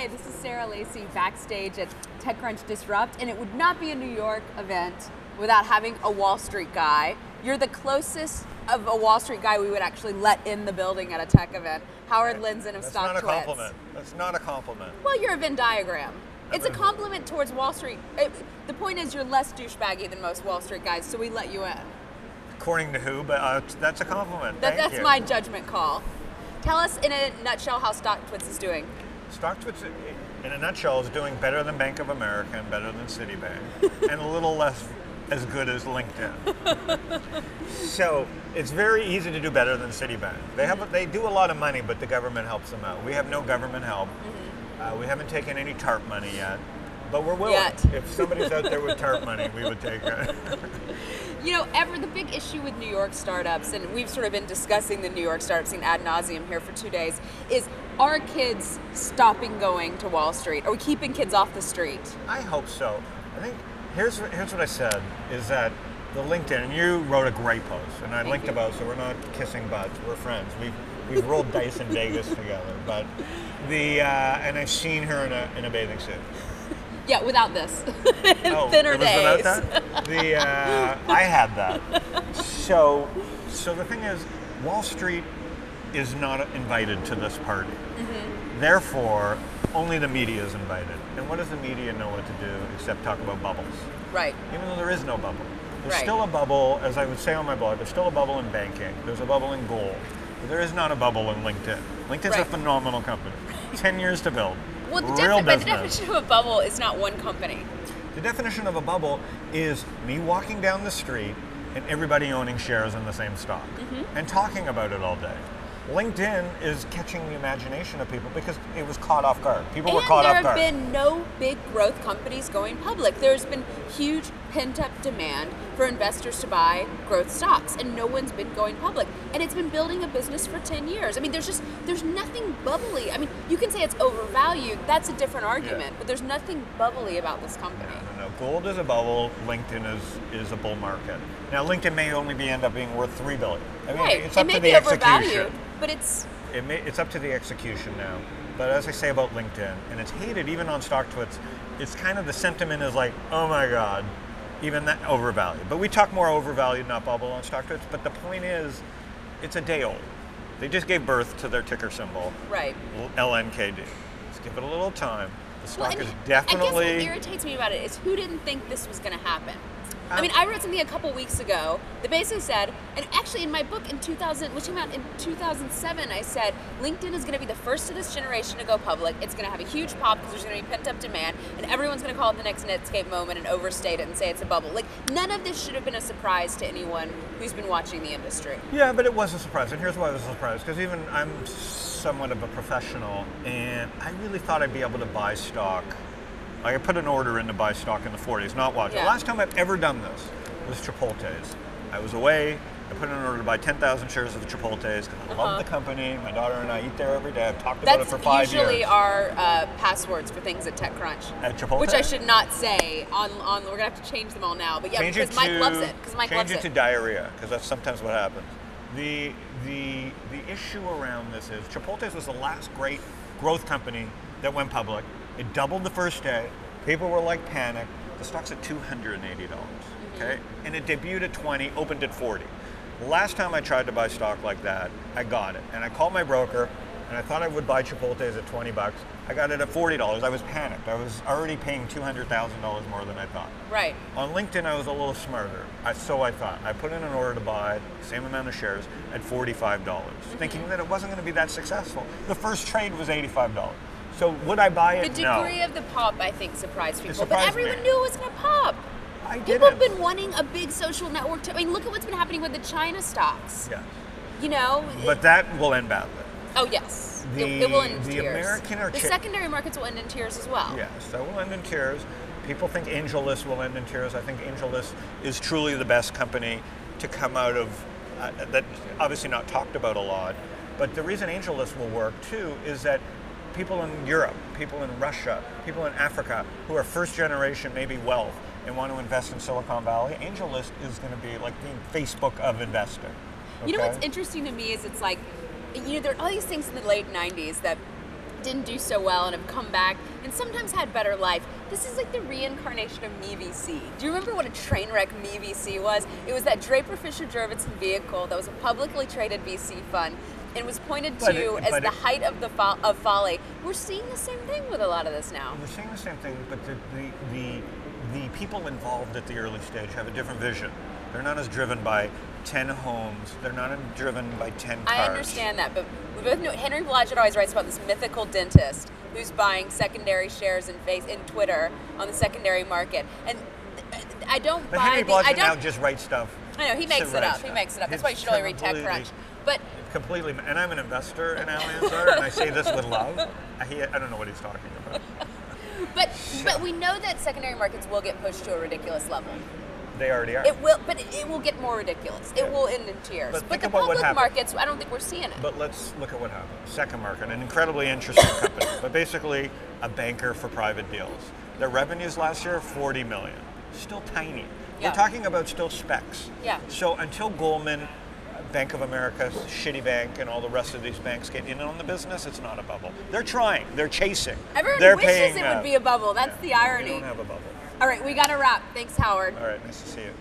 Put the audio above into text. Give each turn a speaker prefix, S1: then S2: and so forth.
S1: Hi, this is Sarah Lacy backstage at TechCrunch Disrupt, and it would not be a New York event without having a Wall Street guy. You're the closest of a Wall Street guy we would actually let in the building at a tech event. Howard Lindzon of
S2: That's
S1: StockTwits.
S2: not a compliment. That's not a compliment.
S1: Well, you're a Venn diagram. It's a compliment towards Wall Street. It- the point is, you're less douchebaggy than most Wall Street guys, so we let you in.
S2: According to who? But uh, that's a compliment.
S1: That, that's
S2: you.
S1: my judgment call. Tell us in a nutshell how StockTwits is doing.
S2: StockTwits, in a nutshell, is doing better than Bank of America and better than Citibank, and a little less as good as LinkedIn. so it's very easy to do better than Citibank. They have they do a lot of money, but the government helps them out. We have no government help. Uh, we haven't taken any TARP money yet, but we're willing.
S1: Yet.
S2: If somebody's out there with TARP money, we would take it.
S1: You know, ever the big issue with New York startups, and we've sort of been discussing the New York startups scene ad nauseum here for two days, is are kids stopping going to Wall Street? Are we keeping kids off the street?
S2: I hope so. I think here's here's what I said is that the LinkedIn and you wrote a great post and I
S1: Thank
S2: linked
S1: you.
S2: about so we're not kissing butts we're friends we've we've rolled dice in Vegas together but the uh, and I've seen her in a in a bathing suit.
S1: Yeah, without this.
S2: Oh,
S1: Thinner days.
S2: without that. The uh, I had that. So so the thing is Wall Street is not invited to this party.
S1: Mm-hmm.
S2: Therefore, only the media is invited. And what does the media know what to do except talk about bubbles?
S1: Right.
S2: even though there is no bubble. There's
S1: Right.
S2: still a bubble, as I would say on my blog, there's still a bubble in banking. There's a bubble in gold. But there is not a bubble in LinkedIn. LinkedIn's
S1: Right.
S2: a phenomenal company. 10 years to build.
S1: Well, the,
S2: Real
S1: defi- but the definition of a bubble is not one company.
S2: The definition of a bubble is me walking down the street and everybody owning shares in the same stock
S1: Mm-hmm.
S2: and talking about it all day. LinkedIn is catching the imagination of people because it was caught off guard. People were
S1: and
S2: caught
S1: there
S2: off
S1: have
S2: guard.
S1: been no big growth companies going public. There's been huge pent up demand for investors to buy growth stocks, and no one's been going public. And it's been building a business for 10 years. I mean, there's just, there's nothing bubbly. I mean, you can say it's overvalued, that's a different argument, but there's nothing bubbly about this company.
S2: No, no, gold is a bubble. LinkedIn is is a bull market. Now, LinkedIn may only be end up being worth three billion. I mean,
S1: right.
S2: it's
S1: It
S2: up
S1: may
S2: to
S1: be
S2: the execution.
S1: overvalued, but it's,
S2: It may, it's up to the execution now. But as I say about LinkedIn, and it's hated even on StockTwits, it's kind of the sentiment is like, oh my god, even that overvalued. But we talk more overvalued, not bubble on StockTwits. But the point is, it's a day old. They just gave birth to their ticker symbol,
S1: right.
S2: LNKD. Let's give it a little time. The stock
S1: and
S2: is definitely.
S1: I guess what irritates me about it is who didn't think this was going to happen. I mean, I wrote something a couple weeks ago that basically said, and actually in my book in 2000, which came out in 2007, I said LinkedIn is going to be the first of this generation to go public. It's going to have a huge pop because there's going to be pent up demand, and everyone's going to call it the next Netscape moment and overstate it and say it's a bubble. Like none of this should have been a surprise to anyone who's been watching the industry.
S2: Yeah, but it was a surprise, and here's why it was a surprise. Because even I'm somewhat of a professional, and I really thought I'd be able to buy stock. I put an order in to buy stock in the 40s, not watch.
S1: Yeah.
S2: The last time I've ever done this was Chipotle's. I was away. I put in an order to buy 10,000 shares of Chipotle's because I love the company. My daughter and I eat there every day. I've talked about
S1: Uh-huh.
S2: It for five years.
S1: That's usually our uh, passwords for things at TechCrunch.
S2: At Chipotle?
S1: Which I should not say on on. We're gonna have to change them all now. But yeah,
S2: change
S1: because
S2: it
S1: Mike loves it. Because Mike
S2: change
S1: loves
S2: it
S1: it.
S2: to diarrhea because that's sometimes what happens. The the the issue around this is Chipotle's was the last great growth company that went public. It doubled the first day. People were like panicked. The stock's at two hundred and eighty dollars.
S1: Mm-hmm.
S2: Okay, and it debuted at twenty, opened at forty. Last time I tried to buy stock like that, I got it, and I called my broker, and I thought I would buy Chipotle's at twenty bucks. I got it at forty dollars. I was panicked. I was already paying two hundred thousand dollars more than I thought.
S1: right.
S2: On LinkedIn, I was a little smarter. I, so I thought. I put in an order to buy the same amount of shares at $45, dollars
S1: Mm-hmm.
S2: thinking that it wasn't going to be that successful. The first trade was $85. So would I buy it?
S1: The degree
S2: no.
S1: of the pop, I think, surprised people. but everyone
S2: me.
S1: knew it was gonna pop.
S2: I
S1: People have been wanting a big social network. To, I mean, look at what's been happening with the China stocks.
S2: Yeah.
S1: You know.
S2: But that will end badly.
S1: oh yes. it,
S2: the-
S1: it will end in
S2: the
S1: tears.
S2: American
S1: the secondary markets will end in tears as well.
S2: Yes, that will end in tears. People think AngelList will end in tears. I think AngelList is truly the best company to come out of uh, that. Obviously, not talked about a lot, but the reason AngelList will work too is that people in Europe, people in Russia, people in Africa who are first generation, maybe wealth, and want to invest in Silicon Valley, AngelList is going to be like the Facebook of investing.
S1: You know what's interesting to me is it's like, you know, there are all these things in the late '90s that didn't do so well and have come back and sometimes had better life. This is like the reincarnation of MeVC. Do you remember what a train wreck MeVC was? It was that Draper Fisher Jurvetson vehicle that was a publicly traded VC fund and was pointed
S2: But
S1: to
S2: it-
S1: as the
S2: it-
S1: height of the fo- of folly. We're seeing the same thing with a lot of this now.
S2: We're seeing the same thing, but the, the, the, the people involved at the early stage have a different vision. They're not as driven by 10 homes, they're not driven by 10 cars.
S1: I understand that, but we both know Henry Blodget always writes about this mythical dentist who's buying secondary shares in face in Twitter on the secondary market, and uh, I don't
S2: But
S1: buy
S2: Henry
S1: the. I
S2: Blodget now
S1: don't.
S2: just writes stuff.
S1: I know he makes it up. He makes it up. That's
S2: It's
S1: why you should only read TechCrunch. But
S2: Completely, and I'm an investor in Alley Insider, and I say this with love. I, he, I don't know what he's talking about.
S1: but but we know that secondary markets will get pushed to a ridiculous level.
S2: They already are.
S1: It will, but it, it will get more ridiculous. It will end in tears.
S2: But
S1: But, the public markets, I don't think we're seeing it.
S2: But let's look at what happened. Second Market, an incredibly interesting company, but basically a banker for private deals. Their revenues last year, 40 million. Still tiny.
S1: Yeah.
S2: We're talking about still specs.
S1: Yeah.
S2: So until Goldman, Bank of America, Shitty Bank, and all the rest of these banks get in on the business, it's not a bubble. They're trying. They're chasing.
S1: Everyone
S2: They're
S1: wishes
S2: paying,
S1: it
S2: uh,
S1: would be a bubble. That's the
S2: They
S1: irony.
S2: don't have a bubble.
S1: All right, we got to wrap. Thanks, Howard.
S2: All right, nice to see you.